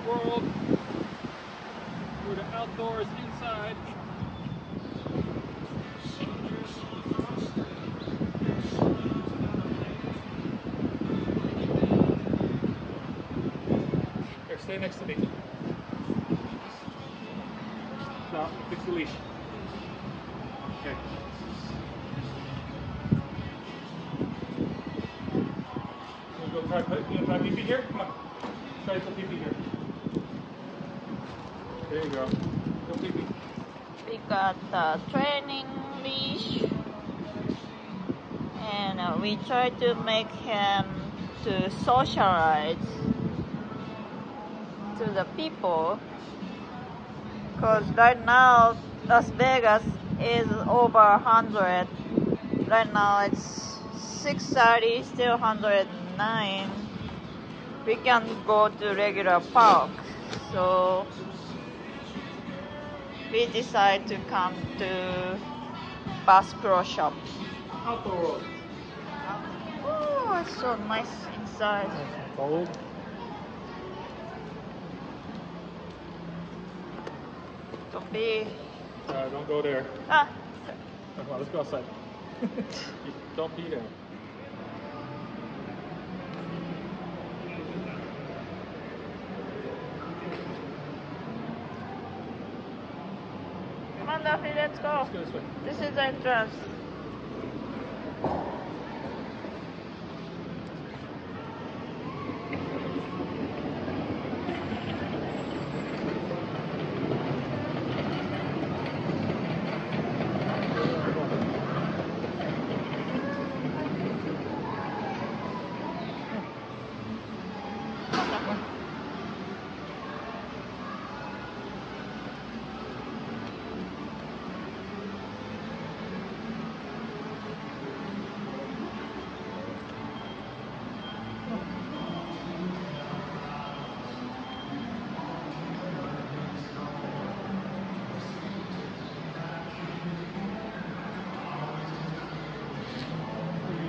world through the outdoors, inside. Here, stay next to me. Stop, fix the leash. Okay. You go try, put- you try pee here? Come on. Try to pee here. There you go. We got the training leash, and uh, we try to make him to socialize to the people. Cause right now Las Vegas is over 100. Right now it's 6:30, still 109. We can go to regular park, so we decide to come to Bass Pro Shop. Outdoor. Oh, it's so nice inside. Cold. Don't be. Uh, don't go there. Ah, Come on, let's go outside. Don't be there. Duffy, let's go. Let's go this way. This is entrance.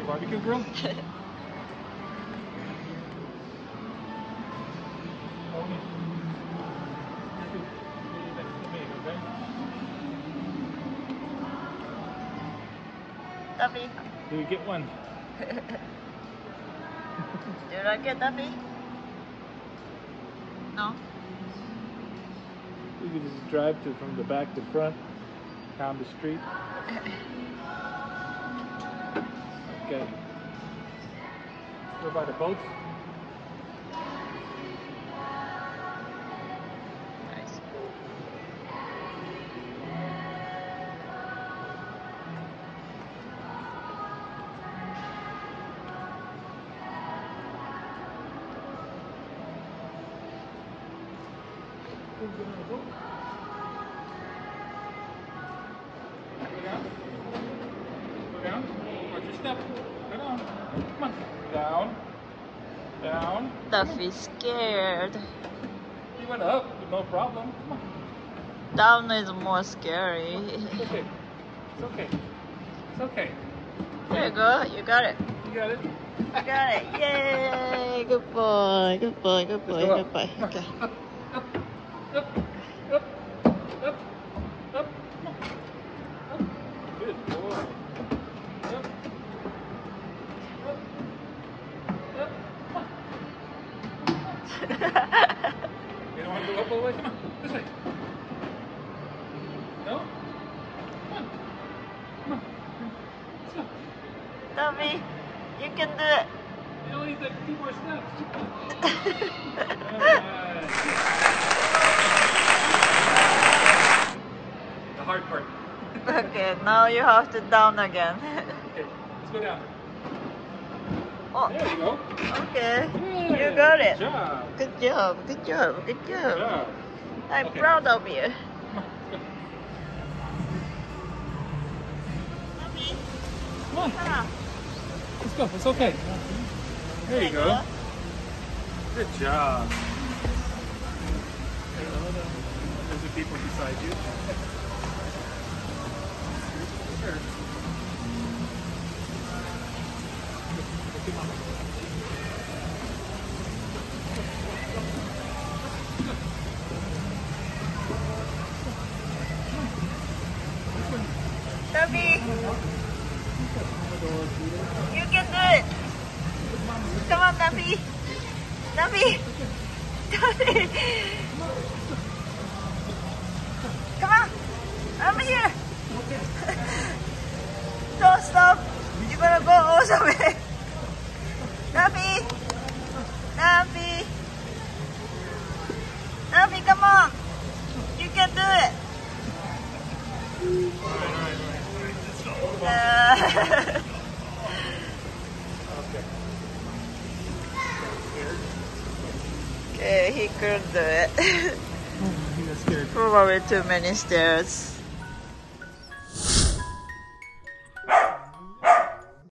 Barbecue grill? Duffy, Do we get one? do I get it, Duffy? No? We could just drive to from the back to front, down the street. Okay. We're by the boats. Nice. Go step. Go down. Come on. Down. Down. Duffy's scared. He went up with no problem. Come on. Down is more scary. It's okay. It's okay. It's okay. There you go, you got it. You got it. You got it. Yay! Good boy. Good boy. Good boy. Go Good boy. Okay. Up, up, up, up, up, up. Come on. Up. Good boy. Up, up, up. Come on. You don't want to go up all the way? Come on. This way. No? Come on. Come on. Let's go. Duffy, you can do it. You only need like two more steps. The hard part. okay, now you have to down again. Okay, let's go down. Oh, There you go. okay. Yeah, You got it. Good job. Good job. Good job. Good job. I'm Okay. proud of you. Come on. let's go. It's okay. There you go. Good job. There's the people beside you. Nappy! Nappy! Come on! I'm here! Don't stop! You're gonna go all the way! Nappy! Nappy! Nappy, come on! You can do it! Uh, okay, he couldn't do it. Oh, scared. Probably too many stairs.